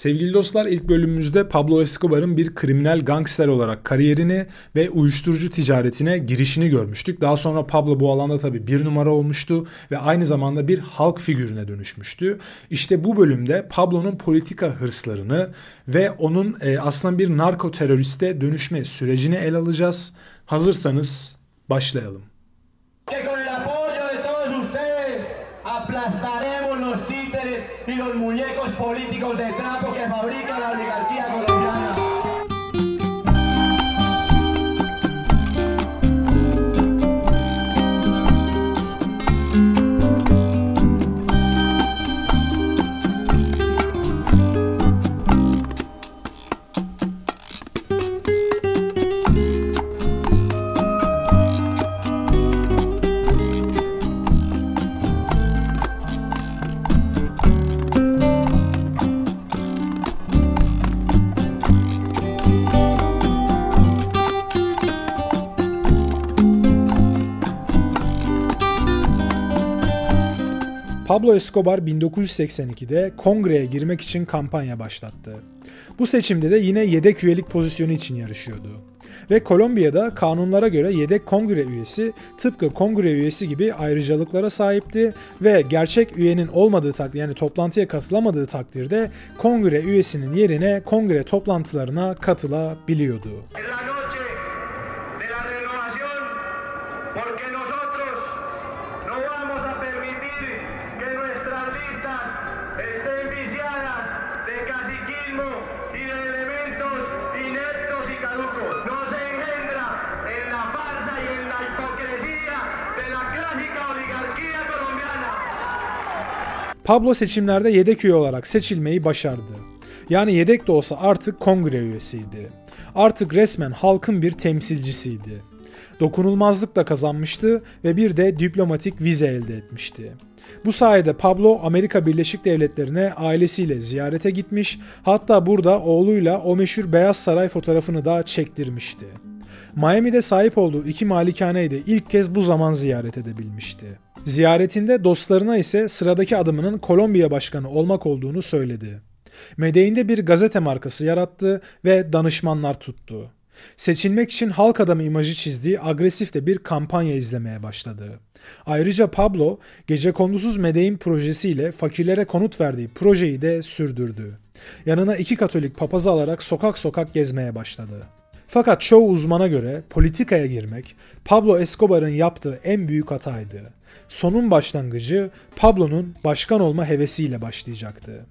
Sevgili dostlar ilk bölümümüzde Pablo Escobar'ın bir kriminal gangster olarak kariyerini ve uyuşturucu ticaretine girişini görmüştük. Daha sonra Pablo bu alanda tabii bir numara olmuştu ve aynı zamanda bir halk figürüne dönüşmüştü. İşte bu bölümde Pablo'nun politika hırslarını ve onun e, aslında bir narko teröriste dönüşme sürecini ele alacağız. Hazırsanız başlayalım. Y los muñecos políticos de trapo que fabrica Pablo Escobar 1982'de kongreye girmek için kampanya başlattı. Bu seçimde de yine yedek üyelik pozisyonu için yarışıyordu. Ve Kolombiya'da kanunlara göre yedek kongre üyesi tıpkı kongre üyesi gibi ayrıcalıklara sahipti ve gerçek üyenin olmadığı takdirde yani toplantıya katılamadığı takdirde kongre üyesinin yerine kongre toplantılarına katılabiliyordu. Pablo seçimlerde yedek üye olarak seçilmeyi başardı. Yani yedek de olsa artık kongre üyesiydi. Artık resmen halkın bir temsilcisiydi. Dokunulmazlık da kazanmıştı ve bir de diplomatik vize elde etmişti. Bu sayede Pablo Amerika Birleşik Devletleri'ne ailesiyle ziyarete gitmiş, hatta burada oğluyla o meşhur Beyaz Saray fotoğrafını da çektirmişti. Miami'de sahip olduğu iki malikaneyi de ilk kez bu zaman ziyaret edebilmişti. Ziyaretinde dostlarına ise sıradaki adımının Kolombiya başkanı olmak olduğunu söyledi. Medeğinde bir gazete markası yarattı ve danışmanlar tuttu. Seçilmek için halk adamı imajı çizdiği agresif de bir kampanya izlemeye başladı. Ayrıca Pablo, gece kondusuz medeğin projesiyle fakirlere konut verdiği projeyi de sürdürdü. Yanına iki katolik papazı alarak sokak sokak gezmeye başladı. Fakat çoğu uzmana göre politikaya girmek Pablo Escobar'ın yaptığı en büyük hataydı. Sonun başlangıcı Pablo'nun başkan olma hevesiyle başlayacaktı.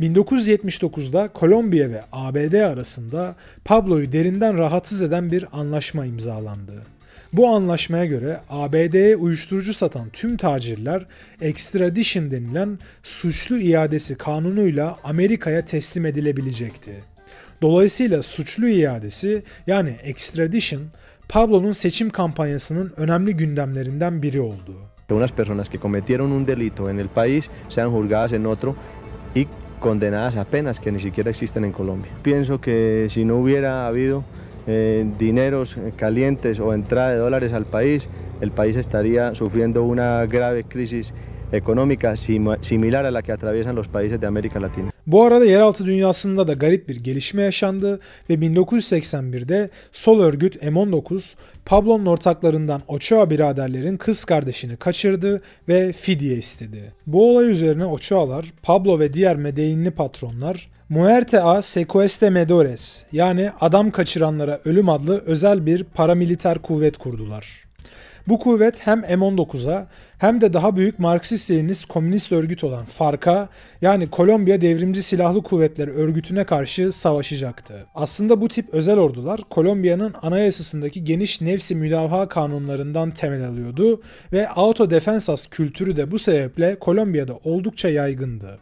1979'da Kolombiya ve ABD arasında Pablo'yu derinden rahatsız eden bir anlaşma imzalandı. Bu anlaşmaya göre ABD'ye uyuşturucu satan tüm tacirler extradition denilen suçlu iadesi kanunuyla Amerika'ya teslim edilebilecekti. Dolayısıyla suçlu iadesi yani extradition Pablo'nun seçim kampanyasının önemli gündemlerinden biri oldu. Unas personas que cometieron un delito en el país sean juzgadas en otro y condenadas a penas que ni siquiera existen en Colombia. Pienso que si no hubiera habido eh, dineros calientes o entrada de dólares al país, el país estaría sufriendo una grave crisis económica similar a la que atraviesan los países de América Latina. Bu arada yeraltı dünyasında da garip bir gelişme yaşandı ve 1981'de sol örgüt M19 Pablo'nun ortaklarından Ochoa biraderlerin kız kardeşini kaçırdı ve fidye istedi. Bu olay üzerine Ochoa'lar, Pablo ve diğer medeyinli patronlar Muerte a Secuestradores yani adam kaçıranlara ölüm adlı özel bir paramiliter kuvvet kurdular. Bu kuvvet hem M19'a hem de daha büyük Marksist-Leninist komünist örgüt olan FARC'a yani Kolombiya Devrimci Silahlı Kuvvetleri örgütüne karşı savaşacaktı. Aslında bu tip özel ordular Kolombiya'nın anayasasındaki geniş nefsi müdafaa kanunlarından temel alıyordu ve auto defensas kültürü de bu sebeple Kolombiya'da oldukça yaygındı.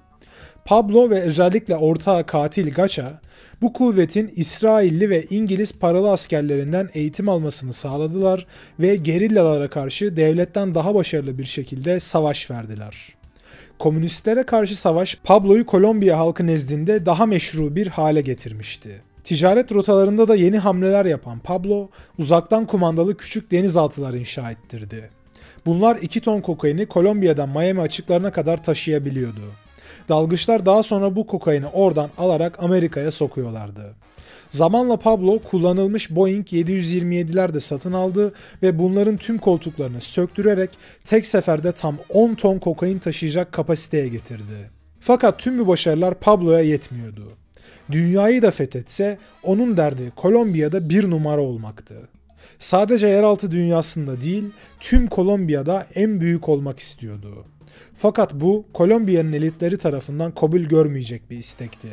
Pablo ve özellikle ortağı katil Gacha bu kuvvetin İsrailli ve İngiliz paralı askerlerinden eğitim almasını sağladılar ve gerillalara karşı devletten daha başarılı bir şekilde savaş verdiler. Komünistlere karşı savaş Pablo'yu Kolombiya halkı nezdinde daha meşru bir hale getirmişti. Ticaret rotalarında da yeni hamleler yapan Pablo, uzaktan kumandalı küçük denizaltılar inşa ettirdi. Bunlar 2 ton kokaini Kolombiya'dan Miami açıklarına kadar taşıyabiliyordu. Dalgıçlar daha sonra bu kokaini oradan alarak Amerika'ya sokuyorlardı. Zamanla Pablo kullanılmış Boeing 727'ler de satın aldı ve bunların tüm koltuklarını söktürerek tek seferde tam 10 ton kokain taşıyacak kapasiteye getirdi. Fakat tüm bu başarılar Pablo'ya yetmiyordu. Dünyayı da fethetse onun derdi Kolombiya'da bir numara olmaktı. Sadece yeraltı dünyasında değil, tüm Kolombiya'da en büyük olmak istiyordu. Fakat bu Kolombiya'nın elitleri tarafından kabul görmeyecek bir istekti.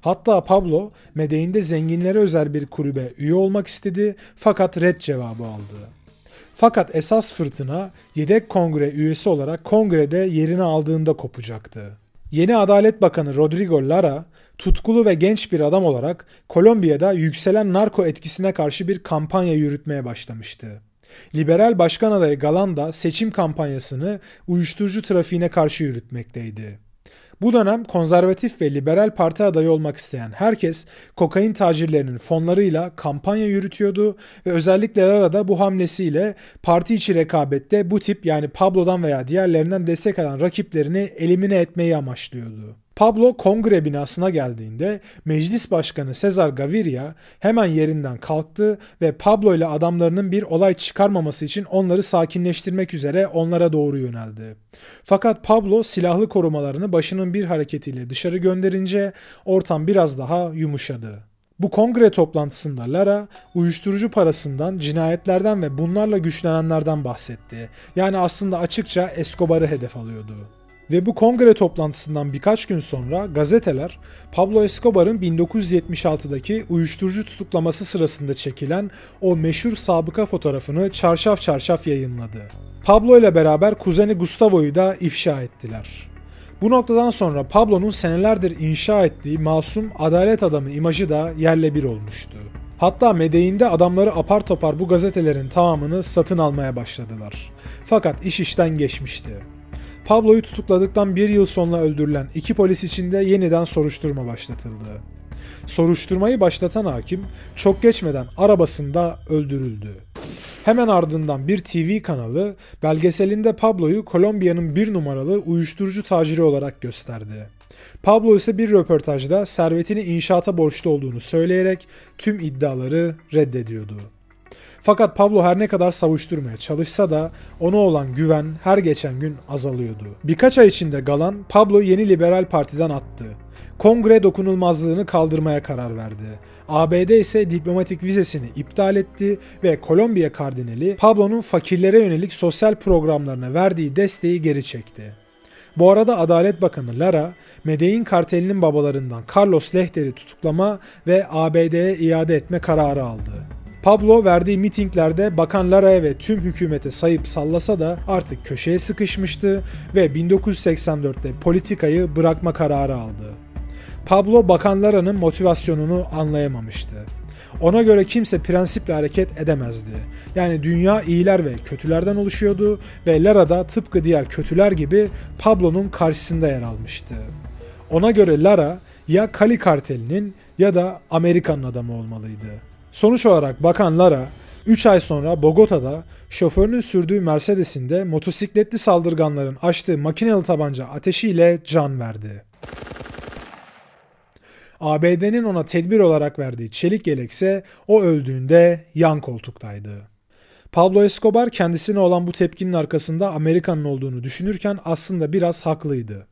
Hatta Pablo, Medellin'de zenginlere özel bir kulübe üye olmak istedi fakat red cevabı aldı. Fakat esas fırtına yedek kongre üyesi olarak kongrede yerini aldığında kopacaktı. Yeni Adalet Bakanı Rodrigo Lara, tutkulu ve genç bir adam olarak Kolombiya'da yükselen narko etkisine karşı bir kampanya yürütmeye başlamıştı. Liberal Başkan adayı Galan da seçim kampanyasını uyuşturucu trafiğine karşı yürütmekteydi. Bu dönem konservatif ve liberal parti adayı olmak isteyen herkes kokain tacirlerinin fonlarıyla kampanya yürütüyordu ve özellikle Lara bu hamlesiyle parti içi rekabette bu tip yani Pablo'dan veya diğerlerinden destek alan rakiplerini elimine etmeyi amaçlıyordu. Pablo kongre binasına geldiğinde meclis başkanı Cesar Gaviria hemen yerinden kalktı ve Pablo ile adamlarının bir olay çıkarmaması için onları sakinleştirmek üzere onlara doğru yöneldi. Fakat Pablo silahlı korumalarını başının bir hareketiyle dışarı gönderince ortam biraz daha yumuşadı. Bu kongre toplantısında Lara uyuşturucu parasından, cinayetlerden ve bunlarla güçlenenlerden bahsetti. Yani aslında açıkça Escobar'ı hedef alıyordu. Ve bu kongre toplantısından birkaç gün sonra gazeteler Pablo Escobar'ın 1976'daki uyuşturucu tutuklaması sırasında çekilen o meşhur sabıka fotoğrafını çarşaf çarşaf yayınladı. Pablo ile beraber kuzeni Gustavo'yu da ifşa ettiler. Bu noktadan sonra Pablo'nun senelerdir inşa ettiği masum adalet adamı imajı da yerle bir olmuştu. Hatta Medellin'de adamları apar topar bu gazetelerin tamamını satın almaya başladılar. Fakat iş işten geçmişti. Pablo'yu tutukladıktan bir yıl sonra öldürülen iki polis için de yeniden soruşturma başlatıldı. Soruşturmayı başlatan hakim çok geçmeden arabasında öldürüldü. Hemen ardından bir TV kanalı belgeselinde Pablo'yu Kolombiya'nın bir numaralı uyuşturucu taciri olarak gösterdi. Pablo ise bir röportajda servetini inşaata borçlu olduğunu söyleyerek tüm iddiaları reddediyordu. Fakat Pablo her ne kadar savuşturmaya çalışsa da ona olan güven her geçen gün azalıyordu. Birkaç ay içinde Galan Pablo yeni liberal partiden attı. Kongre dokunulmazlığını kaldırmaya karar verdi. ABD ise diplomatik vizesini iptal etti ve Kolombiya kardinali Pablo'nun fakirlere yönelik sosyal programlarına verdiği desteği geri çekti. Bu arada Adalet Bakanı Lara, Medellin kartelinin babalarından Carlos Lehter'i tutuklama ve ABD'ye iade etme kararı aldı. Pablo verdiği mitinglerde Bakan Lara'ya ve tüm hükümete sayıp sallasa da artık köşeye sıkışmıştı ve 1984'te politikayı bırakma kararı aldı. Pablo Bakan Lara'nın motivasyonunu anlayamamıştı. Ona göre kimse prensiple hareket edemezdi. Yani dünya iyiler ve kötülerden oluşuyordu ve Lara da tıpkı diğer kötüler gibi Pablo'nun karşısında yer almıştı. Ona göre Lara ya Kali kartelinin ya da Amerikan'ın adamı olmalıydı. Sonuç olarak Bakan Lara 3 ay sonra Bogota'da şoförünün sürdüğü Mercedes'inde motosikletli saldırganların açtığı makineli tabanca ateşiyle can verdi. ABD'nin ona tedbir olarak verdiği çelik yelekse o öldüğünde yan koltuktaydı. Pablo Escobar kendisine olan bu tepkinin arkasında Amerikan'ın olduğunu düşünürken aslında biraz haklıydı.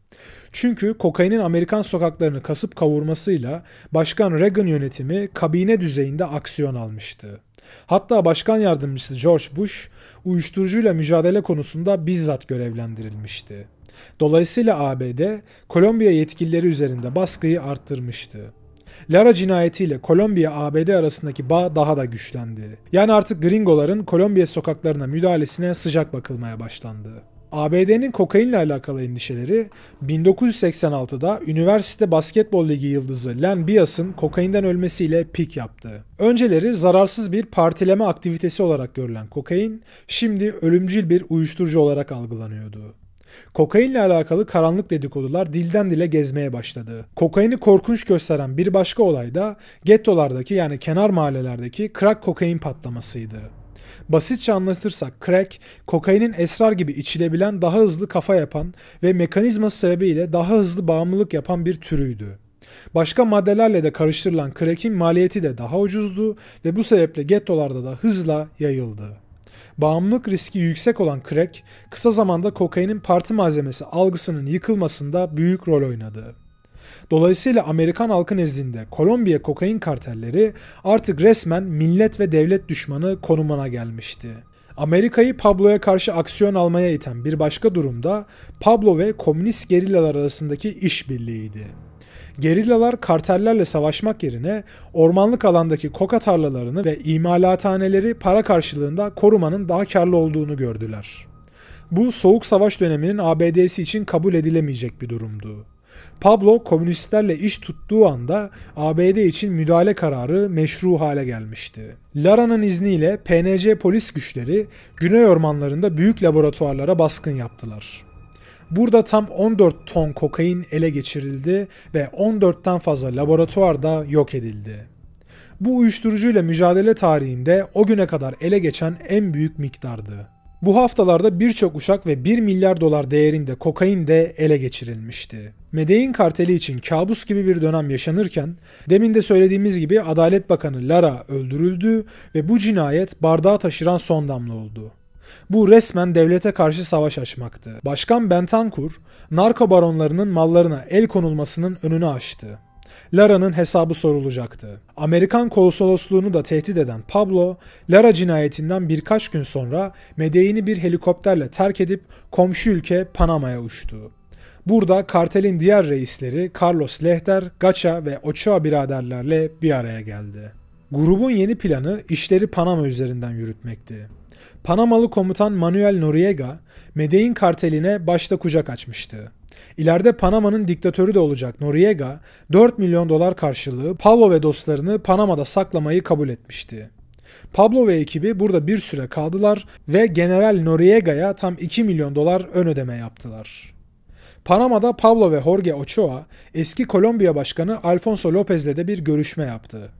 Çünkü kokainin Amerikan sokaklarını kasıp kavurmasıyla Başkan Reagan yönetimi kabine düzeyinde aksiyon almıştı. Hatta başkan yardımcısı George Bush uyuşturucuyla mücadele konusunda bizzat görevlendirilmişti. Dolayısıyla ABD Kolombiya yetkilileri üzerinde baskıyı arttırmıştı. Lara cinayetiyle Kolombiya-ABD arasındaki bağ daha da güçlendi. Yani artık gringoların Kolombiya sokaklarına müdahalesine sıcak bakılmaya başlandı. ABD'nin kokainle alakalı endişeleri 1986'da üniversite basketbol ligi yıldızı Len Bias'ın kokainden ölmesiyle pik yaptı. Önceleri zararsız bir partileme aktivitesi olarak görülen kokain şimdi ölümcül bir uyuşturucu olarak algılanıyordu. Kokainle alakalı karanlık dedikodular dilden dile gezmeye başladı. Kokaini korkunç gösteren bir başka olay da gettolardaki yani kenar mahallelerdeki crack kokain patlamasıydı. Basitçe anlatırsak crack, kokainin esrar gibi içilebilen daha hızlı kafa yapan ve mekanizması sebebiyle daha hızlı bağımlılık yapan bir türüydü. Başka maddelerle de karıştırılan crack'in maliyeti de daha ucuzdu ve bu sebeple gettolarda da hızla yayıldı. Bağımlılık riski yüksek olan crack, kısa zamanda kokainin parti malzemesi algısının yıkılmasında büyük rol oynadı. Dolayısıyla Amerikan halkı nezdinde Kolombiya kokain kartelleri artık resmen millet ve devlet düşmanı konumuna gelmişti. Amerika'yı Pablo'ya karşı aksiyon almaya iten bir başka durumda Pablo ve komünist gerillalar arasındaki işbirliğiydi. Gerillalar kartellerle savaşmak yerine ormanlık alandaki koka tarlalarını ve imalathaneleri para karşılığında korumanın daha karlı olduğunu gördüler. Bu soğuk savaş döneminin ABD'si için kabul edilemeyecek bir durumdu. Pablo komünistlerle iş tuttuğu anda ABD için müdahale kararı meşru hale gelmişti. Lara'nın izniyle PNC polis güçleri Güney ormanlarında büyük laboratuvarlara baskın yaptılar. Burada tam 14 ton kokain ele geçirildi ve 14'ten fazla laboratuvarda yok edildi. Bu uyuşturucuyla mücadele tarihinde o güne kadar ele geçen en büyük miktardı. Bu haftalarda birçok uçak ve 1 milyar dolar değerinde kokain de ele geçirilmişti. Medellin karteli için kabus gibi bir dönem yaşanırken, demin de söylediğimiz gibi Adalet Bakanı Lara öldürüldü ve bu cinayet bardağı taşıran son damla oldu. Bu resmen devlete karşı savaş açmaktı. Başkan Bentancur, narko baronlarının mallarına el konulmasının önünü açtı. Lara'nın hesabı sorulacaktı. Amerikan konsolosluğunu da tehdit eden Pablo, Lara cinayetinden birkaç gün sonra Medellin'i bir helikopterle terk edip komşu ülke Panama'ya uçtu. Burada kartelin diğer reisleri Carlos Lehter, Gacha ve Ochoa biraderlerle bir araya geldi. Grubun yeni planı işleri Panama üzerinden yürütmekti. Panamalı komutan Manuel Noriega, Medellin karteline başta kucak açmıştı. İleride Panama'nın diktatörü de olacak Noriega, 4 milyon dolar karşılığı Pablo ve dostlarını Panama'da saklamayı kabul etmişti. Pablo ve ekibi burada bir süre kaldılar ve General Noriega'ya tam 2 milyon dolar ön ödeme yaptılar. Panama'da Pablo ve Jorge Ochoa eski Kolombiya Başkanı Alfonso Lopez'le de bir görüşme yaptı.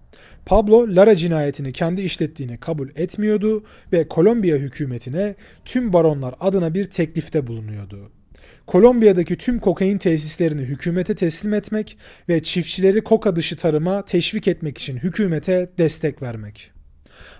Pablo Lara cinayetini kendi işlettiğini kabul etmiyordu ve Kolombiya hükümetine tüm baronlar adına bir teklifte bulunuyordu. Kolombiya'daki tüm kokain tesislerini hükümete teslim etmek ve çiftçileri koka dışı tarıma teşvik etmek için hükümete destek vermek.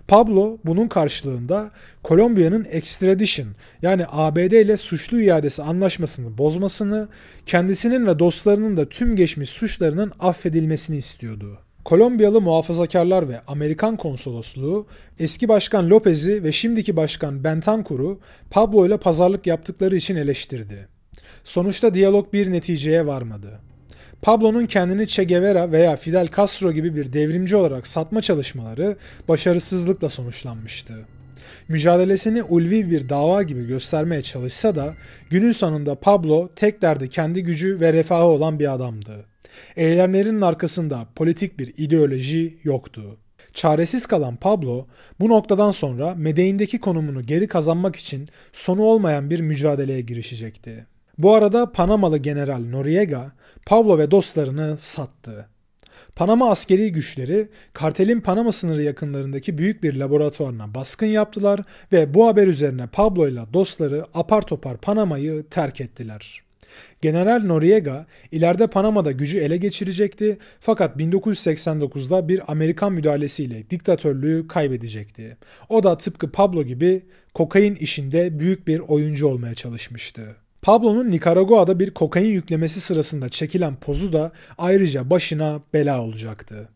Pablo bunun karşılığında Kolombiya'nın extradition yani ABD ile suçlu iadesi anlaşmasını bozmasını, kendisinin ve dostlarının da tüm geçmiş suçlarının affedilmesini istiyordu. Kolombiyalı muhafazakarlar ve Amerikan konsolosluğu eski başkan Lopez'i ve şimdiki başkan Bentancur'u Pablo ile pazarlık yaptıkları için eleştirdi. Sonuçta diyalog bir neticeye varmadı. Pablo'nun kendini Che Guevara veya Fidel Castro gibi bir devrimci olarak satma çalışmaları başarısızlıkla sonuçlanmıştı. Mücadelesini ulvi bir dava gibi göstermeye çalışsa da günün sonunda Pablo tek derdi kendi gücü ve refahı olan bir adamdı. Eylemlerinin arkasında politik bir ideoloji yoktu. Çaresiz kalan Pablo bu noktadan sonra Medellin'deki konumunu geri kazanmak için sonu olmayan bir mücadeleye girişecekti. Bu arada Panamalı General Noriega Pablo ve dostlarını sattı. Panama askeri güçleri kartelin Panama sınırı yakınlarındaki büyük bir laboratuvarına baskın yaptılar ve bu haber üzerine Pablo ile dostları apar topar Panama'yı terk ettiler. General Noriega ileride Panama'da gücü ele geçirecekti fakat 1989'da bir Amerikan müdahalesiyle diktatörlüğü kaybedecekti. O da tıpkı Pablo gibi kokain işinde büyük bir oyuncu olmaya çalışmıştı. Pablo'nun Nikaragua'da bir kokain yüklemesi sırasında çekilen pozu da ayrıca başına bela olacaktı.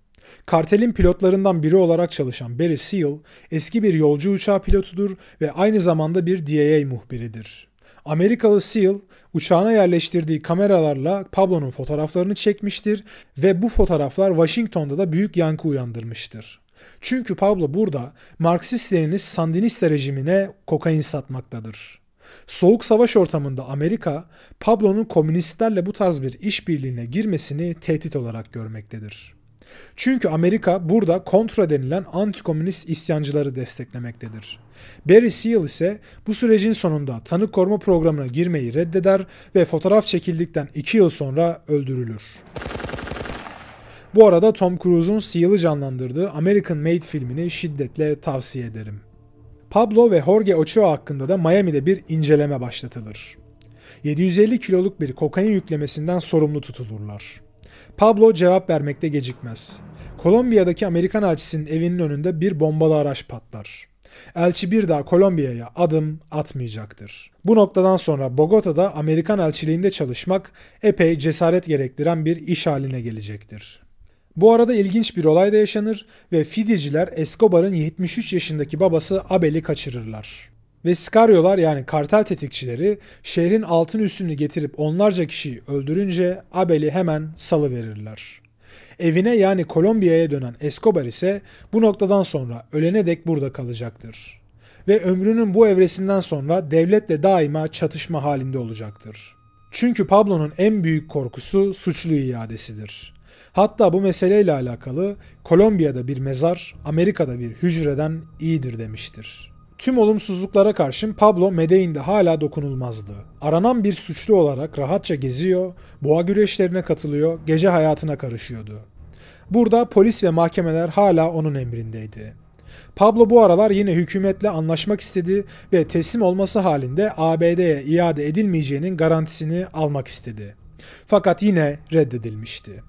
Kartelin pilotlarından biri olarak çalışan Barry Seal, eski bir yolcu uçağı pilotudur ve aynı zamanda bir DIA muhbiridir. Amerikalı Seal, uçağına yerleştirdiği kameralarla Pablo'nun fotoğraflarını çekmiştir ve bu fotoğraflar Washington'da da büyük yankı uyandırmıştır. Çünkü Pablo burada Marksist-Leninist Sandinista rejimine kokain satmaktadır. Soğuk savaş ortamında Amerika, Pablo'nun komünistlerle bu tarz bir işbirliğine girmesini tehdit olarak görmektedir. Çünkü Amerika burada kontra denilen antikomünist isyancıları desteklemektedir. Barry Seal ise bu sürecin sonunda tanık koruma programına girmeyi reddeder ve fotoğraf çekildikten 2 yıl sonra öldürülür. Bu arada Tom Cruise'un Seal'ı canlandırdığı American Made filmini şiddetle tavsiye ederim. Pablo ve Jorge Ochoa hakkında da Miami'de bir inceleme başlatılır. 750 kiloluk bir kokain yüklemesinden sorumlu tutulurlar. Pablo cevap vermekte gecikmez. Kolombiya'daki Amerikan elçisinin evinin önünde bir bombalı araç patlar. Elçi bir daha Kolombiya'ya adım atmayacaktır. Bu noktadan sonra Bogota'da Amerikan elçiliğinde çalışmak epey cesaret gerektiren bir iş haline gelecektir. Bu arada ilginç bir olay da yaşanır ve fidyeciler Escobar'ın 73 yaşındaki babası Abel'i kaçırırlar. Ve Sicario'lar yani kartel tetikçileri şehrin altın üstünü getirip onlarca kişiyi öldürünce Abel'i hemen salı verirler. Evine yani Kolombiya'ya dönen Escobar ise bu noktadan sonra ölene dek burada kalacaktır. Ve ömrünün bu evresinden sonra devletle daima çatışma halinde olacaktır. Çünkü Pablo'nun en büyük korkusu suçlu iadesidir. Hatta bu meseleyle alakalı Kolombiya'da bir mezar, Amerika'da bir hücreden iyidir demiştir. Tüm olumsuzluklara karşın Pablo Medellin'de hala dokunulmazdı. Aranan bir suçlu olarak rahatça geziyor, boğa güreşlerine katılıyor, gece hayatına karışıyordu. Burada polis ve mahkemeler hala onun emrindeydi. Pablo bu aralar yine hükümetle anlaşmak istedi ve teslim olması halinde ABD'ye iade edilmeyeceğinin garantisini almak istedi. Fakat yine reddedilmişti.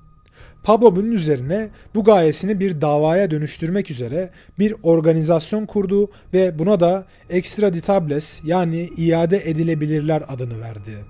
Pablo bunun üzerine bu gayesini bir davaya dönüştürmek üzere bir organizasyon kurdu ve buna da extraditables yani iade edilebilirler adını verdi.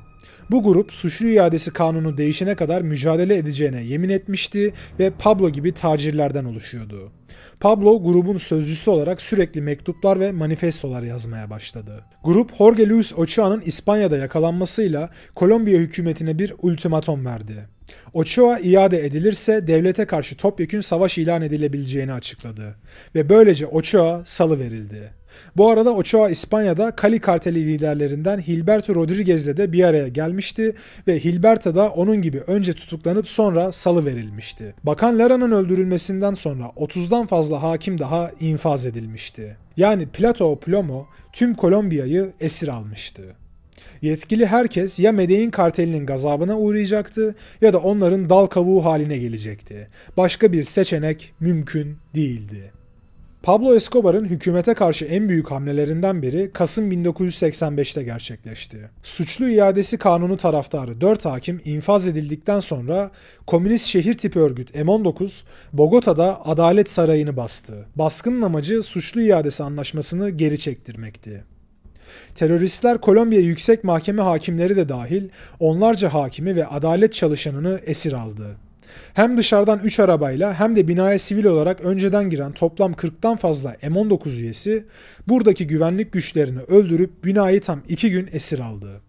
Bu grup suçlu iadesi kanunu değişene kadar mücadele edeceğine yemin etmişti ve Pablo gibi tacirlerden oluşuyordu. Pablo grubun sözcüsü olarak sürekli mektuplar ve manifestolar yazmaya başladı. Grup Jorge Luis Ochoa'nın İspanya'da yakalanmasıyla Kolombiya hükümetine bir ultimatom verdi. Ochoa iade edilirse devlete karşı topyekün savaş ilan edilebileceğini açıkladı ve böylece Ochoa salı verildi. Bu arada Ochoa İspanya'da Cali karteli liderlerinden Hilberto Rodriguez'le de bir araya gelmişti ve Hilberto da onun gibi önce tutuklanıp sonra salı verilmişti. Bakan Lara'nın öldürülmesinden sonra 30'dan fazla hakim daha infaz edilmişti. Yani Plato Plomo tüm Kolombiya'yı esir almıştı. Yetkili herkes ya Medellin kartelinin gazabına uğrayacaktı ya da onların dal kavuğu haline gelecekti. Başka bir seçenek mümkün değildi. Pablo Escobar'ın hükümete karşı en büyük hamlelerinden biri Kasım 1985'te gerçekleşti. Suçlu iadesi kanunu taraftarı 4 hakim infaz edildikten sonra komünist şehir tipi örgüt M19 Bogota'da Adalet Sarayı'nı bastı. Baskının amacı suçlu iadesi anlaşmasını geri çektirmekti. Teröristler Kolombiya Yüksek Mahkeme hakimleri de dahil onlarca hakimi ve adalet çalışanını esir aldı. Hem dışarıdan 3 arabayla hem de binaya sivil olarak önceden giren toplam 40'tan fazla M19 üyesi buradaki güvenlik güçlerini öldürüp binayı tam 2 gün esir aldı.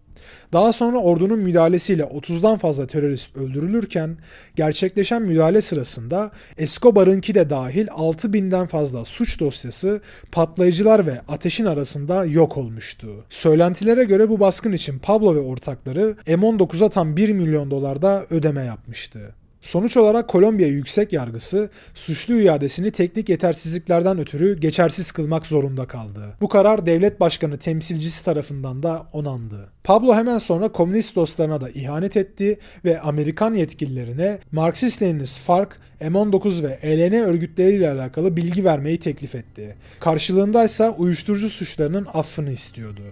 Daha sonra ordunun müdahalesiyle 30'dan fazla terörist öldürülürken gerçekleşen müdahale sırasında Escobar'ınki de dahil 6000'den fazla suç dosyası patlayıcılar ve ateşin arasında yok olmuştu. Söylentilere göre bu baskın için Pablo ve ortakları M19'a tam 1 milyon dolarda ödeme yapmıştı. Sonuç olarak Kolombiya Yüksek Yargısı suçlu iadesini teknik yetersizliklerden ötürü geçersiz kılmak zorunda kaldı. Bu karar devlet başkanı temsilcisi tarafından da onandı. Pablo hemen sonra komünist dostlarına da ihanet etti ve Amerikan yetkililerine Marksist-Leninist FARC, M19 ve ELN örgütleriyle alakalı bilgi vermeyi teklif etti. Karşılığında ise uyuşturucu suçlarının affını istiyordu.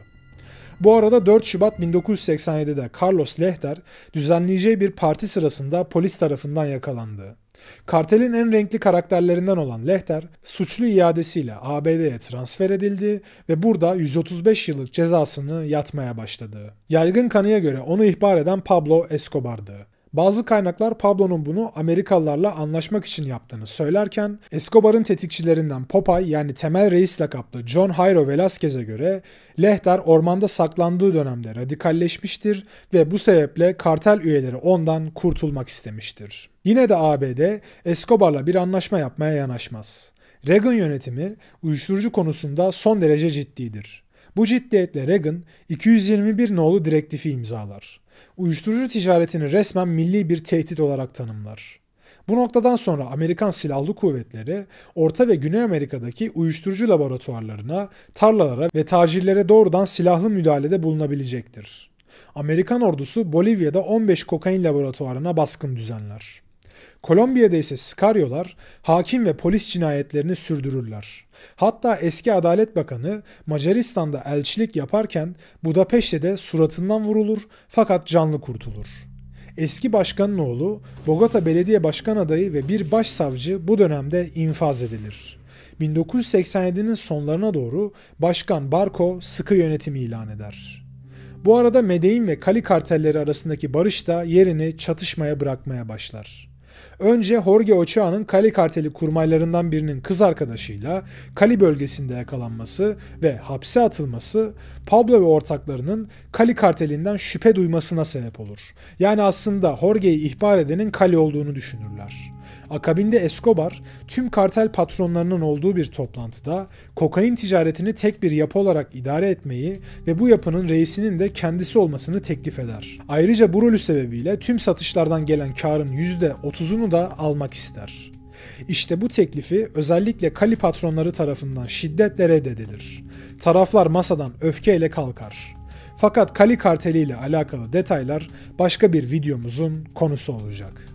Bu arada 4 Şubat 1987'de Carlos Lehter düzenleyeceği bir parti sırasında polis tarafından yakalandı. Kartelin en renkli karakterlerinden olan Lehter, suçlu iadesiyle ABD'ye transfer edildi ve burada 135 yıllık cezasını yatmaya başladı. Yaygın kanıya göre onu ihbar eden Pablo Escobar'dı. Bazı kaynaklar Pablo'nun bunu Amerikalılarla anlaşmak için yaptığını söylerken Escobar'ın tetikçilerinden Popeye yani temel reis lakaplı John Jairo Velazquez'e göre Lehter ormanda saklandığı dönemde radikalleşmiştir ve bu sebeple kartel üyeleri ondan kurtulmak istemiştir. Yine de ABD Escobar'la bir anlaşma yapmaya yanaşmaz. Reagan yönetimi uyuşturucu konusunda son derece ciddidir. Bu ciddiyetle Reagan 221 nolu direktifi imzalar uyuşturucu ticaretini resmen milli bir tehdit olarak tanımlar. Bu noktadan sonra Amerikan Silahlı Kuvvetleri Orta ve Güney Amerika'daki uyuşturucu laboratuvarlarına, tarlalara ve tacirlere doğrudan silahlı müdahalede bulunabilecektir. Amerikan ordusu Bolivya'da 15 kokain laboratuvarına baskın düzenler. Kolombiya'da ise Sicario'lar hakim ve polis cinayetlerini sürdürürler. Hatta eski Adalet Bakanı Macaristan'da elçilik yaparken Budapeşte de suratından vurulur fakat canlı kurtulur. Eski başkanın oğlu Bogota Belediye Başkan adayı ve bir başsavcı bu dönemde infaz edilir. 1987'nin sonlarına doğru Başkan Barco sıkı yönetimi ilan eder. Bu arada Medellin ve Cali kartelleri arasındaki barış da yerini çatışmaya bırakmaya başlar. Önce Jorge Ochoa'nın Cali karteli kurmaylarından birinin kız arkadaşıyla Cali bölgesinde yakalanması ve hapse atılması Pablo ve ortaklarının Cali kartelinden şüphe duymasına sebep olur. Yani aslında Jorge'yi ihbar edenin Cali olduğunu düşünürler. Akabinde Escobar tüm kartel patronlarının olduğu bir toplantıda kokain ticaretini tek bir yapı olarak idare etmeyi ve bu yapının reisinin de kendisi olmasını teklif eder. Ayrıca bu rolü sebebiyle tüm satışlardan gelen karın %30'unu da almak ister. İşte bu teklifi özellikle Kali patronları tarafından şiddetle reddedilir. Taraflar masadan öfkeyle kalkar. Fakat Kali karteliyle alakalı detaylar başka bir videomuzun konusu olacak.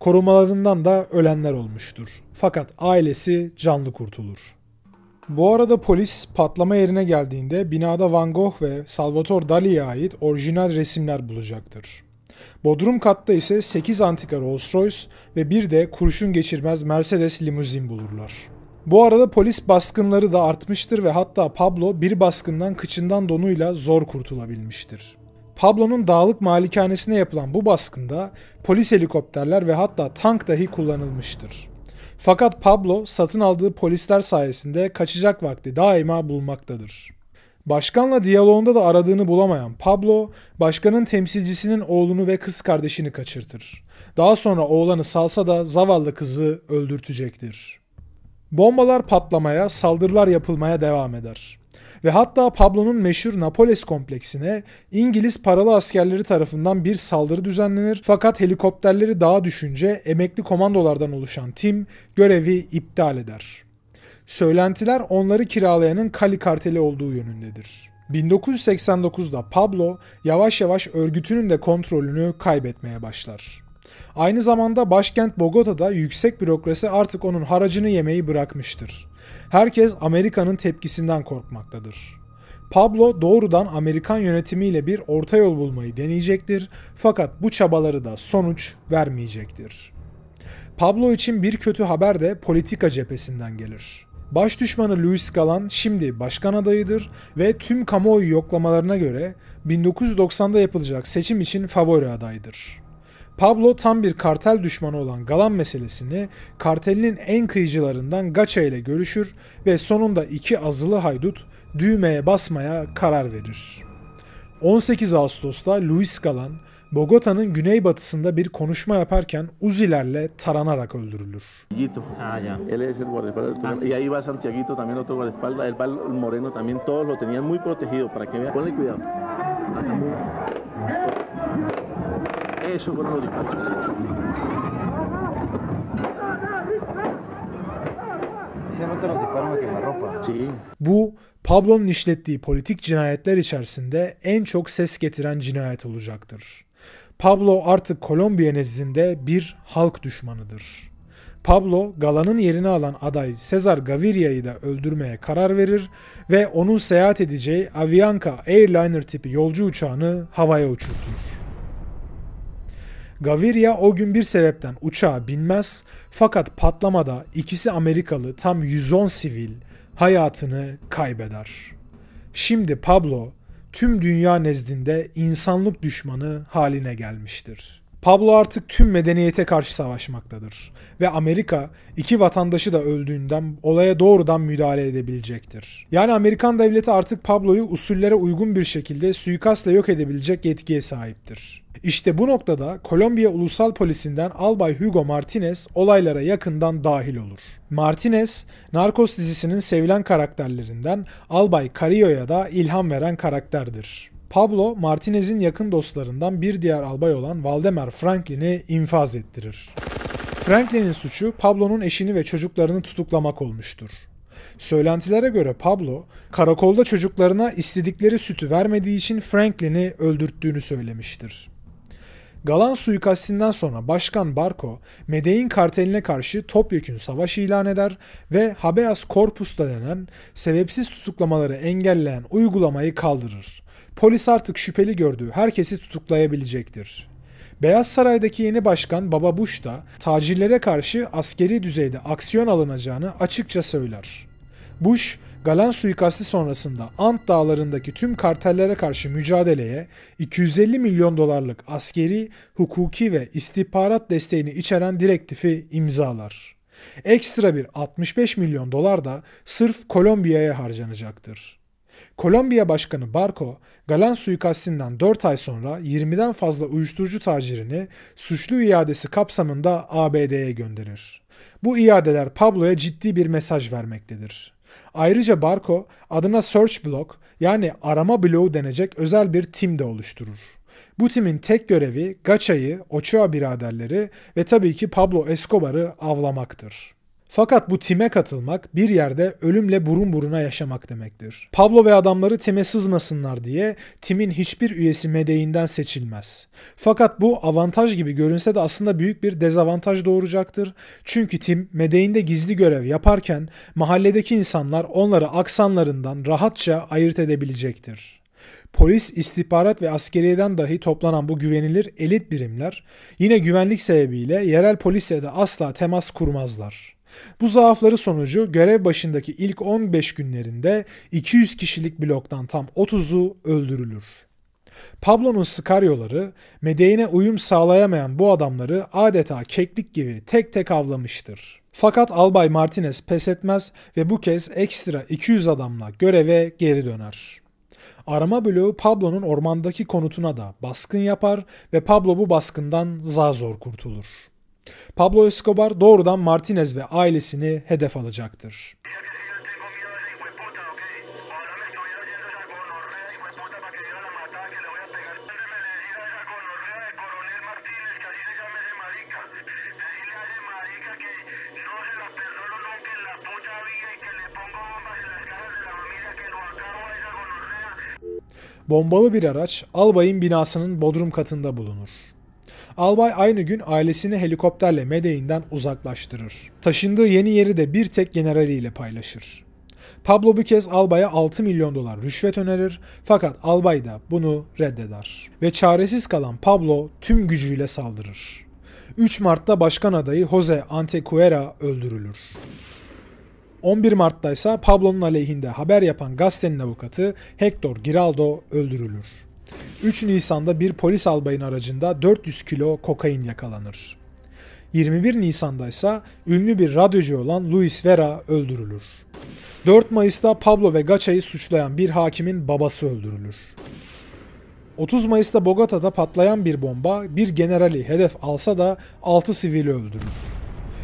Korumalarından da ölenler olmuştur. Fakat ailesi canlı kurtulur. Bu arada polis patlama yerine geldiğinde binada Van Gogh ve Salvatore Dali'ye ait orijinal resimler bulacaktır. Bodrum katta ise 8 antika Rolls Royce ve bir de kurşun geçirmez Mercedes limuzin bulurlar. Bu arada polis baskınları da artmıştır ve hatta Pablo bir baskından kıçından donuyla zor kurtulabilmiştir. Pablo'nun dağlık malikanesine yapılan bu baskında polis helikopterler ve hatta tank dahi kullanılmıştır. Fakat Pablo satın aldığı polisler sayesinde kaçacak vakti daima bulmaktadır. Başkanla diyaloğunda da aradığını bulamayan Pablo, başkanın temsilcisinin oğlunu ve kız kardeşini kaçırtır. Daha sonra oğlanı salsa da zavallı kızı öldürtecektir. Bombalar patlamaya, saldırılar yapılmaya devam eder. Ve hatta Pablo'nun meşhur Napoles kompleksine İngiliz paralı askerleri tarafından bir saldırı düzenlenir fakat helikopterleri dağa düşünce emekli komandolardan oluşan tim görevi iptal eder. Söylentiler onları kiralayanın Kali karteli olduğu yönündedir. 1989'da Pablo yavaş yavaş örgütünün de kontrolünü kaybetmeye başlar. Aynı zamanda başkent Bogota'da yüksek bürokrasi artık onun haracını yemeyi bırakmıştır. Herkes Amerika'nın tepkisinden korkmaktadır. Pablo doğrudan Amerikan yönetimiyle bir orta yol bulmayı deneyecektir fakat bu çabaları da sonuç vermeyecektir. Pablo için bir kötü haber de politika cephesinden gelir. Baş düşmanı Luis Galan şimdi başkan adayıdır ve tüm kamuoyu yoklamalarına göre 1990'da yapılacak seçim için favori adaydır. Pablo tam bir kartel düşmanı olan Galan meselesini kartelinin en kıyıcılarından Gacha ile görüşür ve sonunda iki azılı haydut düğmeye basmaya karar verir. 18 Ağustos'ta Luis Galan Bogota'nın güneybatısında bir konuşma yaparken Uzilerle taranarak öldürülür. Fueron los disparos. Bu Pablo'nun işlettiği politik cinayetler içerisinde en çok ses getiren cinayet olacaktır. Pablo artık Kolombiya nezdinde bir halk düşmanıdır. Pablo, Galan'ın yerini alan aday Cesar Gaviria'yı da öldürmeye karar verir ve onun seyahat edeceği Avianca Airliner tipi yolcu uçağını havaya uçurtur. Gaviria o gün bir sebepten uçağa binmez fakat patlamada ikisi Amerikalı tam 110 sivil hayatını kaybeder. Şimdi Pablo tüm dünya nezdinde insanlık düşmanı haline gelmiştir. Pablo artık tüm medeniyete karşı savaşmaktadır ve Amerika iki vatandaşı da öldüğünden olaya doğrudan müdahale edebilecektir. Yani Amerikan devleti artık Pablo'yu usullere uygun bir şekilde suikastla yok edebilecek yetkiye sahiptir. İşte bu noktada Kolombiya Ulusal Polisi'nden Albay Hugo Martinez olaylara yakından dahil olur. Martinez, Narcos dizisinin sevilen karakterlerinden Albay Carrillo'ya da ilham veren karakterdir. Pablo, Martinez'in yakın dostlarından bir diğer albay olan Valdemar Franklin'i infaz ettirir. Franklin'in suçu Pablo'nun eşini ve çocuklarını tutuklamak olmuştur. Söylentilere göre Pablo, karakolda çocuklarına istedikleri sütü vermediği için Franklin'i öldürttüğünü söylemiştir. Galan suikastinden sonra Başkan Barco, Medellin karteline karşı topyekün savaş ilan eder ve habeas corpus'ta denen sebepsiz tutuklamaları engelleyen uygulamayı kaldırır. Polis artık şüpheli gördüğü herkesi tutuklayabilecektir. Beyaz Saray'daki yeni başkan Baba Bush da tacirlere karşı askeri düzeyde aksiyon alınacağını açıkça söyler. Bush, Galan suikasti sonrasında Ant dağlarındaki tüm kartellere karşı mücadeleye 250 milyon dolarlık askeri, hukuki ve istihbarat desteğini içeren direktifi imzalar. Ekstra bir 65 milyon dolar da sırf Kolombiya'ya harcanacaktır. Kolombiya Başkanı Barco, Galan suikastinden 4 ay sonra 20'den fazla uyuşturucu tacirini suçlu iadesi kapsamında ABD'ye gönderir. Bu iadeler Pablo'ya ciddi bir mesaj vermektedir. Ayrıca Barco adına Search Block yani arama bloğu denecek özel bir tim de oluşturur. Bu timin tek görevi Gacha'yı, Ochoa biraderleri ve tabii ki Pablo Escobar'ı avlamaktır. Fakat bu time katılmak bir yerde ölümle burun buruna yaşamak demektir. Pablo ve adamları time sızmasınlar diye timin hiçbir üyesi medeyinden seçilmez. Fakat bu avantaj gibi görünse de aslında büyük bir dezavantaj doğuracaktır. Çünkü tim medeyinde gizli görev yaparken mahalledeki insanlar onları aksanlarından rahatça ayırt edebilecektir. Polis, istihbarat ve askeriyeden dahi toplanan bu güvenilir elit birimler yine güvenlik sebebiyle yerel polisle de asla temas kurmazlar. Bu zaafları sonucu görev başındaki ilk 15 günlerinde 200 kişilik bloktan tam 30'u öldürülür. Pablo'nun Skaryoları Medeyne uyum sağlayamayan bu adamları adeta keklik gibi tek tek avlamıştır. Fakat Albay Martinez pes etmez ve bu kez ekstra 200 adamla göreve geri döner. Arama bloğu Pablo'nun ormandaki konutuna da baskın yapar ve Pablo bu baskından zar zor kurtulur. Pablo Escobar doğrudan Martinez ve ailesini hedef alacaktır. Bombalı bir araç albayın binasının bodrum katında bulunur. Albay aynı gün ailesini helikopterle Medellin'den uzaklaştırır. Taşındığı yeni yeri de bir tek generaliyle paylaşır. Pablo bu kez albaya 6 milyon dolar rüşvet önerir fakat albay da bunu reddeder. Ve çaresiz kalan Pablo tüm gücüyle saldırır. 3 Mart'ta başkan adayı Jose Antequera öldürülür. 11 Mart'ta ise Pablo'nun aleyhinde haber yapan gazetenin avukatı Hector Giraldo öldürülür. 3 Nisan'da bir polis albayın aracında 400 kilo kokain yakalanır. 21 Nisan'da ise ünlü bir radyocu olan Luis Vera öldürülür. 4 Mayıs'ta Pablo ve Gacha'yı suçlayan bir hakimin babası öldürülür. 30 Mayıs'ta Bogota'da patlayan bir bomba bir generali hedef alsa da 6 sivili öldürür.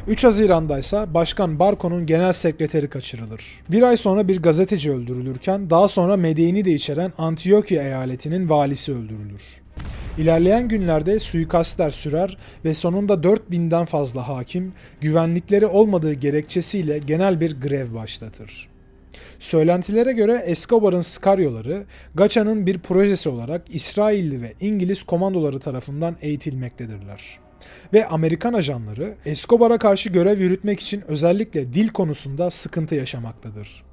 3 Haziran'da ise Başkan Barco'nun genel sekreteri kaçırılır. Bir ay sonra bir gazeteci öldürülürken daha sonra Medellini de içeren Antioquia eyaletinin valisi öldürülür. İlerleyen günlerde suikastler sürer ve sonunda 4000'den fazla hakim güvenlikleri olmadığı gerekçesiyle genel bir grev başlatır. Söylentilere göre Escobar'ın Skaryoları, Gacha'nın bir projesi olarak İsrailli ve İngiliz komandoları tarafından eğitilmektedirler ve Amerikan ajanları Escobar'a karşı görev yürütmek için özellikle dil konusunda sıkıntı yaşamaktadır.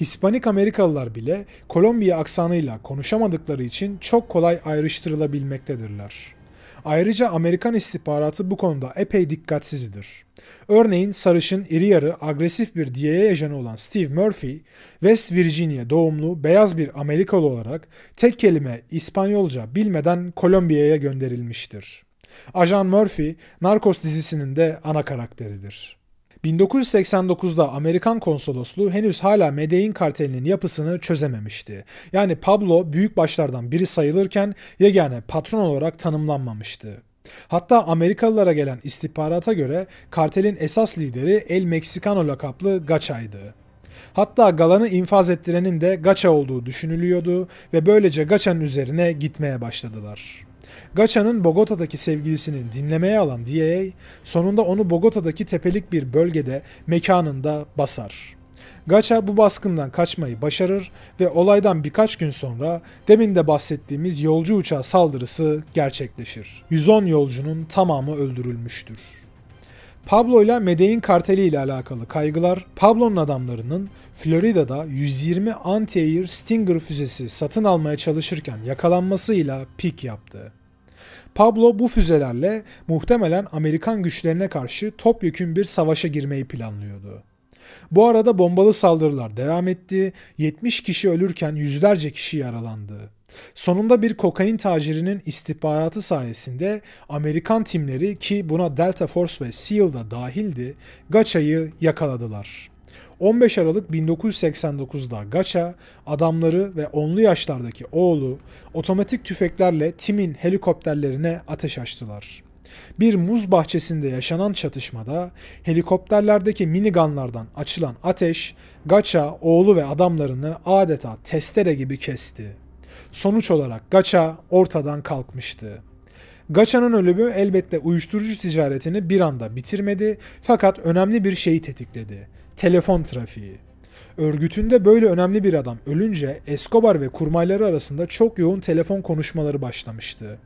Hispanik Amerikalılar bile Kolombiya aksanıyla konuşamadıkları için çok kolay ayrıştırılabilmektedirler. Ayrıca Amerikan istihbaratı bu konuda epey dikkatsizdir. Örneğin sarışın, iri yarı, agresif bir DIA ajanı olan Steve Murphy, West Virginia doğumlu beyaz bir Amerikalı olarak tek kelime İspanyolca bilmeden Kolombiya'ya gönderilmiştir. Ajan Murphy, Narcos dizisinin de ana karakteridir. 1989'da Amerikan konsolosluğu henüz hala Medellin kartelinin yapısını çözememişti. Yani Pablo büyük başlardan biri sayılırken yegane patron olarak tanımlanmamıştı. Hatta Amerikalılara gelen istihbarata göre kartelin esas lideri El Mexicano lakaplı Gacha'ydı. Hatta Galan'ı infaz ettirenin de Gacha olduğu düşünülüyordu ve böylece Gacha'nın üzerine gitmeye başladılar. Gacha'nın Bogota'daki sevgilisini dinlemeye alan DEA sonunda onu Bogota'daki tepelik bir bölgede mekanında basar. Gacha bu baskından kaçmayı başarır ve olaydan birkaç gün sonra demin de bahsettiğimiz yolcu uçağı saldırısı gerçekleşir. 110 yolcunun tamamı öldürülmüştür. Pablo ile Medellin karteli ile alakalı kaygılar Pablo'nun adamlarının Florida'da 120 anti-air Stinger füzesi satın almaya çalışırken yakalanmasıyla pik yaptı. Pablo bu füzelerle muhtemelen Amerikan güçlerine karşı topyekün bir savaşa girmeyi planlıyordu. Bu arada bombalı saldırılar devam etti, 70 kişi ölürken yüzlerce kişi yaralandı. Sonunda bir kokain tacirinin istihbaratı sayesinde Amerikan timleri ki buna Delta Force ve SEAL da dahildi, Gacha'yı yakaladılar. 15 Aralık 1989'da Gacha, adamları ve onlu yaşlardaki oğlu otomatik tüfeklerle Tim'in helikopterlerine ateş açtılar. Bir muz bahçesinde yaşanan çatışmada helikopterlerdeki miniganlardan açılan ateş Gacha, oğlu ve adamlarını adeta testere gibi kesti. Sonuç olarak Gacha ortadan kalkmıştı. Gacha'nın ölümü elbette uyuşturucu ticaretini bir anda bitirmedi fakat önemli bir şeyi tetikledi. Telefon trafiği. Örgütünde böyle önemli bir adam ölünce Escobar ve kurmayları arasında çok yoğun telefon konuşmaları başlamıştı.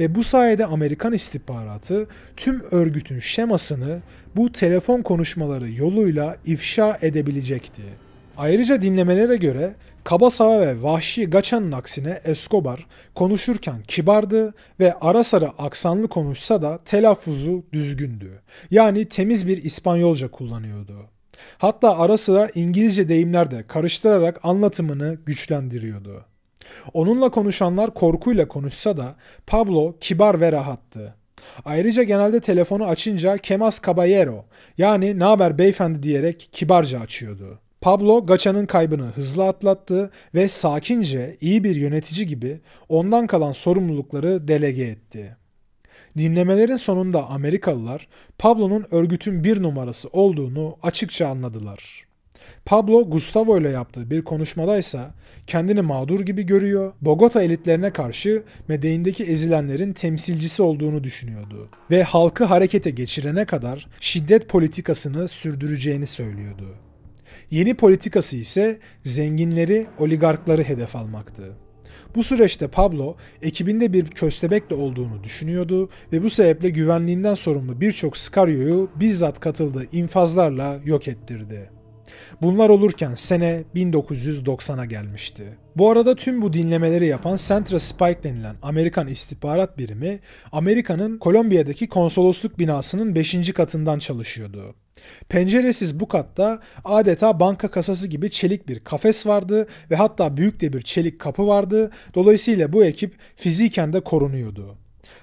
Ve bu sayede Amerikan istihbaratı tüm örgütün şemasını bu telefon konuşmaları yoluyla ifşa edebilecekti. Ayrıca dinlemelere göre kaba sava ve vahşi Gaçan'ın aksine Escobar konuşurken kibardı ve ara sıra aksanlı konuşsa da telaffuzu düzgündü. Yani temiz bir İspanyolca kullanıyordu. Hatta ara sıra İngilizce deyimler de karıştırarak anlatımını güçlendiriyordu. Onunla konuşanlar korkuyla konuşsa da Pablo kibar ve rahattı. Ayrıca genelde telefonu açınca Kemas Caballero yani ne haber beyefendi diyerek kibarca açıyordu. Pablo Gaça'nın kaybını hızlı atlattı ve sakince iyi bir yönetici gibi ondan kalan sorumlulukları delege etti. Dinlemelerin sonunda Amerikalılar Pablo'nun örgütün bir numarası olduğunu açıkça anladılar. Pablo Gustavo ile yaptığı bir konuşmadaysa kendini mağdur gibi görüyor, Bogota elitlerine karşı Medellin'deki ezilenlerin temsilcisi olduğunu düşünüyordu ve halkı harekete geçirene kadar şiddet politikasını sürdüreceğini söylüyordu. Yeni politikası ise zenginleri, oligarkları hedef almaktı. Bu süreçte Pablo ekibinde bir köstebekle olduğunu düşünüyordu ve bu sebeple güvenliğinden sorumlu birçok Scario'yu bizzat katıldığı infazlarla yok ettirdi. Bunlar olurken sene 1990'a gelmişti. Bu arada tüm bu dinlemeleri yapan Centra Spike denilen Amerikan istihbarat birimi Amerika'nın Kolombiya'daki konsolosluk binasının 5. katından çalışıyordu. Penceresiz bu katta adeta banka kasası gibi çelik bir kafes vardı ve hatta büyük de bir çelik kapı vardı. Dolayısıyla bu ekip fiziken de korunuyordu.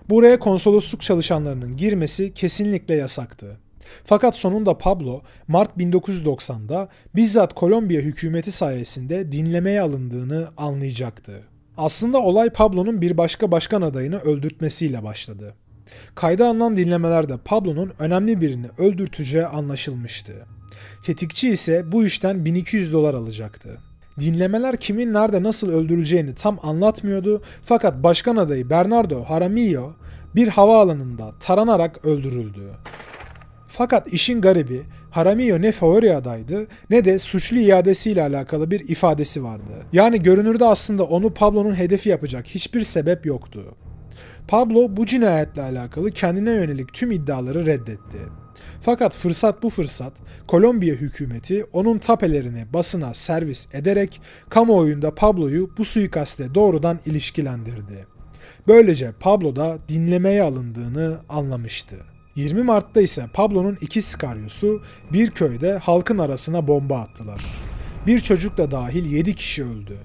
Buraya konsolosluk çalışanlarının girmesi kesinlikle yasaktı. Fakat sonunda Pablo Mart 1990'da bizzat Kolombiya hükümeti sayesinde dinlemeye alındığını anlayacaktı. Aslında olay Pablo'nun bir başka başkan adayını öldürtmesiyle başladı. Kayda alınan dinlemelerde Pablo'nun önemli birini öldürteceği anlaşılmıştı. Tetikçi ise bu işten 1200 dolar alacaktı. Dinlemeler kimin nerede nasıl öldürüleceğini tam anlatmıyordu fakat başkan adayı Bernardo Jaramillo bir havaalanında taranarak öldürüldü. Fakat işin garibi Jaramillo ne favori adaydı ne de suçlu iadesiyle alakalı bir ifadesi vardı. Yani görünürde aslında onu Pablo'nun hedefi yapacak hiçbir sebep yoktu. Pablo bu cinayetle alakalı kendine yönelik tüm iddiaları reddetti. Fakat fırsat bu fırsat Kolombiya hükümeti onun tapelerini basına servis ederek kamuoyunda Pablo'yu bu suikaste doğrudan ilişkilendirdi. Böylece Pablo da dinlemeye alındığını anlamıştı. 20 Mart'ta ise Pablo'nun iki skaryosu bir köyde halkın arasına bomba attılar. Bir çocuk da dahil 7 kişi öldü.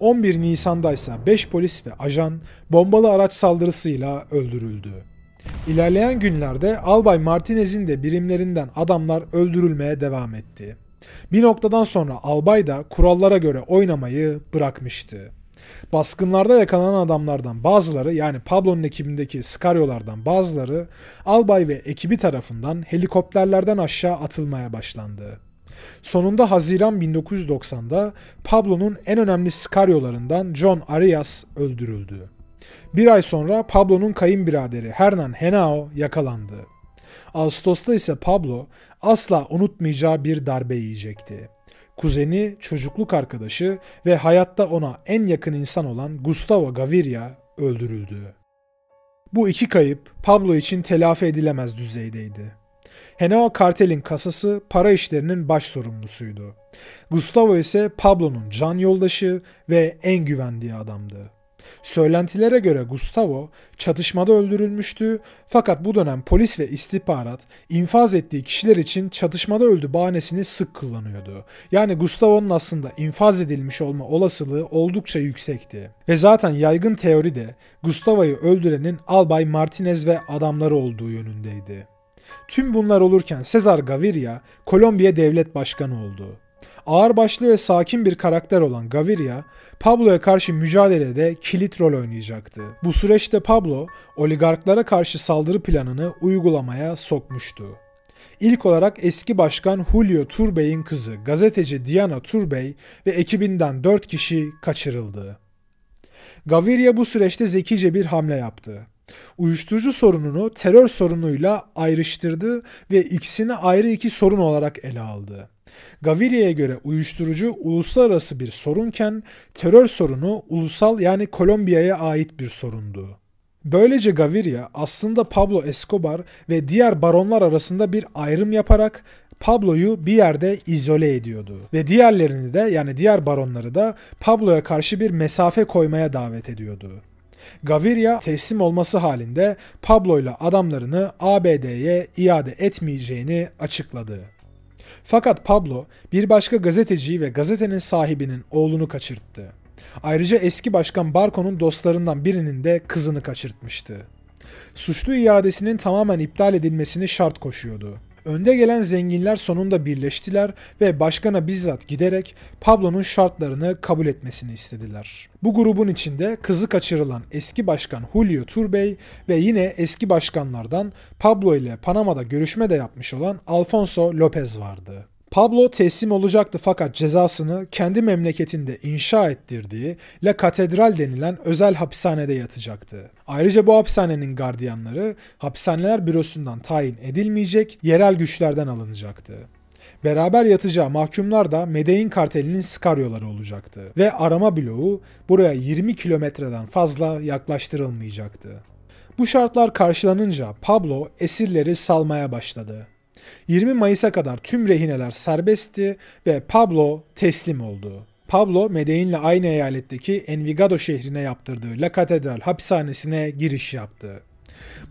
11 Nisan'da ise 5 polis ve ajan bombalı araç saldırısıyla öldürüldü. İlerleyen günlerde Albay Martinez'in de birimlerinden adamlar öldürülmeye devam etti. Bir noktadan sonra albay da kurallara göre oynamayı bırakmıştı. Baskınlarda yakalanan adamlardan bazıları yani Pablo'nun ekibindeki Scario'lardan bazıları albay ve ekibi tarafından helikopterlerden aşağı atılmaya başlandı. Sonunda Haziran 1990'da Pablo'nun en önemli Scario'larından John Arias öldürüldü. Bir ay sonra Pablo'nun kayınbiraderi Hernan Henao yakalandı. Ağustos'ta ise Pablo asla unutmayacağı bir darbe yiyecekti. Kuzeni, çocukluk arkadaşı ve hayatta ona en yakın insan olan Gustavo Gaviria öldürüldü. Bu iki kayıp Pablo için telafi edilemez düzeydeydi. Henao kartelin kasası para işlerinin baş sorumlusuydu. Gustavo ise Pablo'nun can yoldaşı ve en güvendiği adamdı. Söylentilere göre Gustavo çatışmada öldürülmüştü fakat bu dönem polis ve istihbarat infaz ettiği kişiler için çatışmada öldü bahanesini sık kullanıyordu. Yani Gustavo'nun aslında infaz edilmiş olma olasılığı oldukça yüksekti. Ve zaten yaygın teori de Gustavo'yu öldürenin Albay Martinez ve adamları olduğu yönündeydi. Tüm bunlar olurken Cesar Gaviria Kolombiya devlet başkanı oldu. Ağırbaşlı ve sakin bir karakter olan Gaviria, Pablo'ya karşı mücadelede kilit rol oynayacaktı. Bu süreçte Pablo, oligarklara karşı saldırı planını uygulamaya sokmuştu. İlk olarak eski başkan Julio Turbey'in kızı gazeteci Diana Turbey ve ekibinden 4 kişi kaçırıldı. Gaviria bu süreçte zekice bir hamle yaptı. Uyuşturucu sorununu terör sorunuyla ayrıştırdı ve ikisini ayrı iki sorun olarak ele aldı. Gaviria'ya göre uyuşturucu uluslararası bir sorunken terör sorunu ulusal yani Kolombiya'ya ait bir sorundu. Böylece Gaviria aslında Pablo Escobar ve diğer baronlar arasında bir ayrım yaparak Pablo'yu bir yerde izole ediyordu. Ve diğerlerini de yani diğer baronları da Pablo'ya karşı bir mesafe koymaya davet ediyordu. Gaviria teslim olması halinde Pablo ile adamlarını ABD'ye iade etmeyeceğini açıkladı. Fakat Pablo bir başka gazeteciyi ve gazetenin sahibinin oğlunu kaçırttı. Ayrıca eski başkan Barco'nun dostlarından birinin de kızını kaçırtmıştı. Suçlu iadesinin tamamen iptal edilmesini şart koşuyordu. Önde gelen zenginler sonunda birleştiler ve başkana bizzat giderek Pablo'nun şartlarını kabul etmesini istediler. Bu grubun içinde kızı kaçırılan eski başkan Julio Turbey ve yine eski başkanlardan Pablo ile Panama'da görüşme de yapmış olan Alfonso Lopez vardı. Pablo teslim olacaktı fakat cezasını kendi memleketinde inşa ettirdiği La Katedral denilen özel hapishanede yatacaktı. Ayrıca bu hapishanenin gardiyanları hapishaneler bürosundan tayin edilmeyecek, yerel güçlerden alınacaktı. Beraber yatacağı mahkumlar da Medellin kartelinin skaryoları olacaktı ve arama bloğu buraya 20 kilometreden fazla yaklaştırılmayacaktı. Bu şartlar karşılanınca Pablo esirleri salmaya başladı. 20 Mayıs'a kadar tüm rehineler serbestti ve Pablo teslim oldu. Pablo, Medellin'le aynı eyaletteki Envigado şehrine yaptırdığı La Catedral hapishanesine giriş yaptı.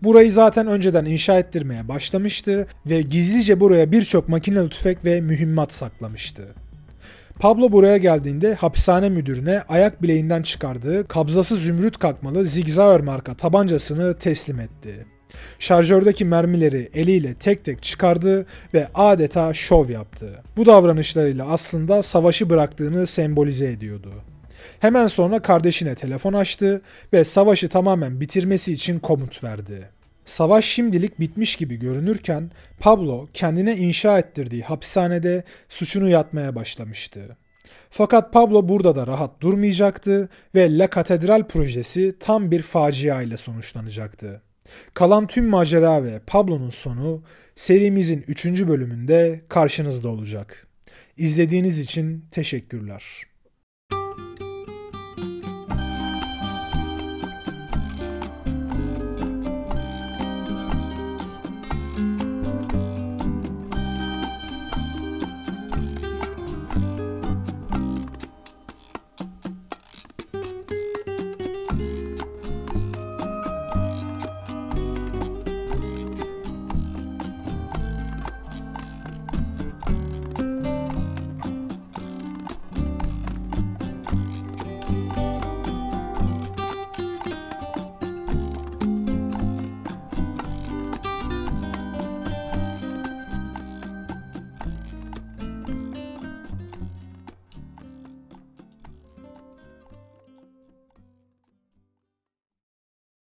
Burayı zaten önceden inşa ettirmeye başlamıştı ve gizlice buraya birçok makineli tüfek ve mühimmat saklamıştı. Pablo buraya geldiğinde hapishane müdürüne ayak bileğinden çıkardığı kabzası zümrüt kakmalı Zigzauer marka tabancasını teslim etti. Şarjördeki mermileri eliyle tek tek çıkardı ve adeta şov yaptı. Bu davranışlarıyla aslında savaşı bıraktığını sembolize ediyordu. Hemen sonra kardeşine telefon açtı ve savaşı tamamen bitirmesi için komut verdi. Savaş şimdilik bitmiş gibi görünürken Pablo kendine inşa ettirdiği hapishanede suçunu yatmaya başlamıştı. Fakat Pablo burada da rahat durmayacaktı ve La Katedral projesi tam bir facia ile sonuçlanacaktı. Kalan tüm macera ve Pablo'nun sonu serimizin 3. bölümünde karşınızda olacak. İzlediğiniz için teşekkürler.